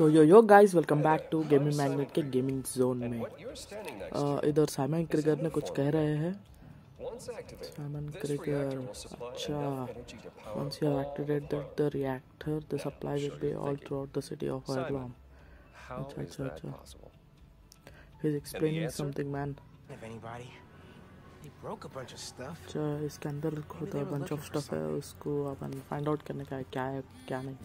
तो yo yo guys welcome back to gaming magnet के gaming zone में। इधर साइमन क्रिकर ने कुछ कह रहे हैं। साइमन क्रिकर अच्छा once you have activated the reactor the supply will be all throughout the city of हाइलॉम अच्छा अच्छा अच्छा ही एक्सप्लेनिंग समथिंग मैन अच्छा इसके अंदर खुद बंच ऑफ़ स्टफ़ है उसको अपन फाइंड आउट करने का है क्या है क्या नहीं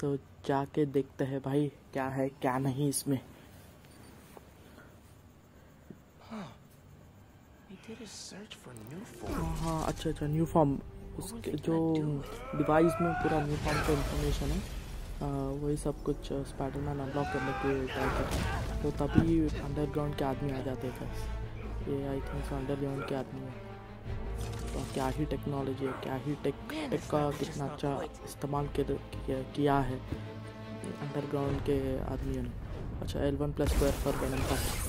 तो जाके देखते हैं भाई क्या है क्या नहीं इसमें। Form. हाँ अच्छा अच्छा न्यू फॉर्म उसके जो डिवाइस में पूरा न्यू फॉर्म का इंफॉर्मेशन है। आ, वही सब कुछ स्पाइडरमैन अनलॉक करने के ट्राई कर है तो तभी अंडरग्राउंड के आदमी आ जाते हैं ये आई थिंक अंडरग्राउंड के आदमी है। तो क्या ही टेक्नोलॉजी है क्या ही टेक टेक का कितना अच्छा इस्तेमाल किया- है। अंडरग्राउंड के आदमियों ने अच्छा L one plus square for venom punch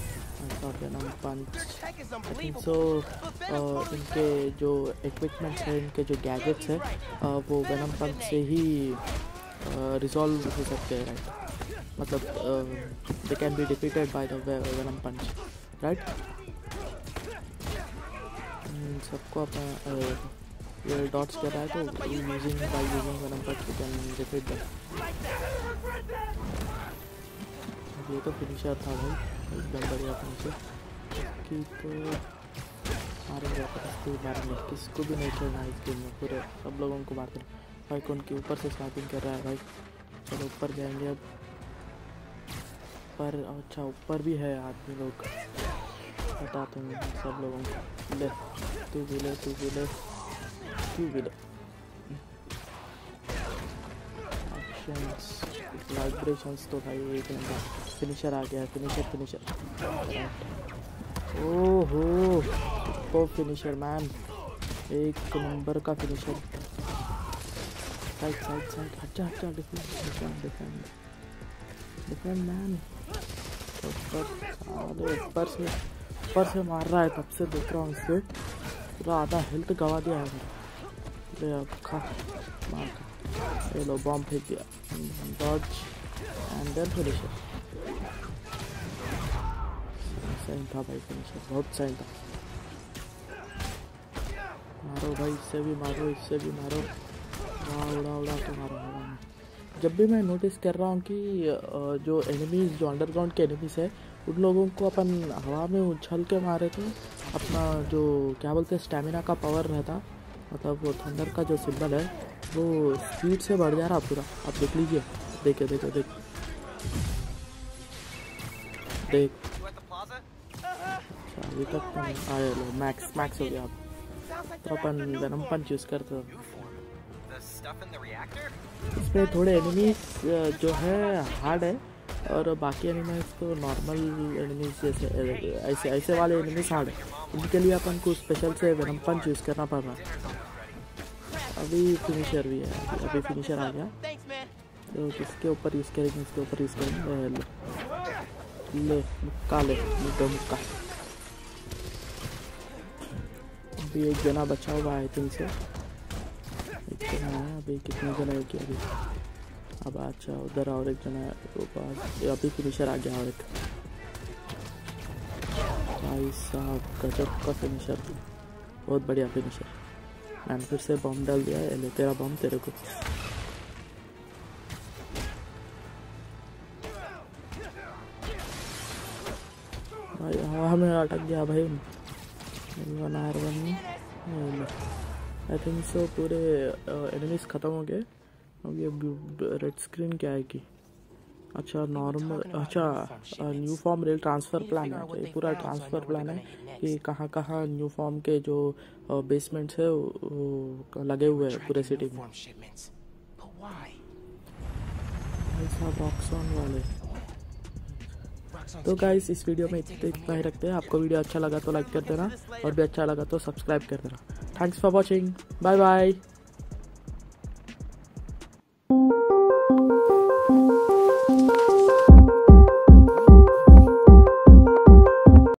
venom punch. So इनके जो इक्विपमेंट्स हैं इनके जो गैजेट्स हैं uh, वो वेनम पंच से ही रिजॉल्व हो सकते हैं राइट मतलब they can be defeated by the venom punch right सबको अपना ये डॉट्स कर रहा है तो using by using venom punch you can defeat them ये तो फिनिशर था भाई एकदम बढ़िया फिनिशर कि तो मारेंगे अपन इसको मारेंगे। किसको भी नहीं छोड़ना इस गेम में, पूरे सब लोगों को मारते हैं। भाई, कौन के ऊपर से स्नाइपिंग कर रहा है भाई? चलो, ऊपर जाएँगे अब। पर अच्छा ऊपर भी है आदमी लोग। बताते हैं सब लोगों को। ले तू भी ले तू भी ले तू वाइब्रेशंस तो भाई एक नंबर। फिनिशर आ गया फिनिशर फिनिशर ओहो ओ फिनिशर मैन एक नंबर का फिनिशर साइड साइड साइड अच्छा अच्छा डिफेंड डिफेंड डिफेंड मैन ऊपर साले ऊपर से ऊपर से मार रहा है, तब से देख रहा हूँ इससे पूरा आधा हेल्थ गवा दिया है अब खा। मार खा। ये लो बॉम्ब फेंक दिया। डॉज एंड देन फिनिशर सही था भाई फिनिशर बहुत सही था। मारो भाई, इससे भी मारो, इससे भी मारो। उड़ा उड़ा उड़ा के मारो जब भी मैं नोटिस कर रहा हूँ कि जो एनिमीज जो अंडरग्राउंड के एनिमीज है उन लोगों को अपन हवा में उछल के मारे थे। अपना जो, क्या बोलते हैं स्टेमिना का पावर रहता मतलब वो थंडर का जो सिंबल है, वो स्पीड से बढ़ जा रहा पूरा। आप देख लीजिए। देखे देखे देख। देख? अच्छा अभी तक तो आया लो। मैक्स मैक्स हो गया अब। तो अपन वेनम पंच यूज़ करते हो? इसमें थोड़े एनिमीज जो है हार्ड है। और बाकी एनिमीज तो नॉर्मल एनिमीज जैसे ऐसे ऐसे वाले एनिमीज हार्ड है। उनके लिए अपन को स्पेशल से वेनम पंच यूज़ करना पड़ रहा है। अभी फिनिशर भी है अभी, अभी फिनिशर आ गया। तो किसके ऊपर यूज़ करेंगे इसके ऊपर यूज़ करेंगे? ले मुक्का ले मुक्का मुक्का। अभी एक जना बचा हुआ है आई थिंक से। एक जना है अभी कितने जने है कि अभी। अब अच्छा उधर और एक जना है अभी फिनिशर आ गया और एक। भाई साहब, गजब का फिनिशर बहुत बढ़िया फिनिशर मैंने फिर से बम डाल दिया है। ले, तेरा बम तेरे को। भाई हवा में अटक गया भाई। One R one I think so पूरे एनिमीज ख़त्म हो गए। अब ये रेड स्क्रीन क्या है कि? अच्छा नॉर्मल अच्छा new form rail transfer plan है। ये पूरा ट्रांसफ़र प्लान है कि कहाँ कहाँ न्यू फॉर्म के जो बेसमेंट्स है वो लगे हुए हैं पूरे सिटी में। रॉक्सॉन वाले। तो गाइस इस वीडियो में इतने इतना ही रखते हैं। आपको वीडियो अच्छा लगा तो लाइक कर देना और भी अच्छा लगा तो सब्सक्राइब कर देना। Thanks for watching bye bye Thank you.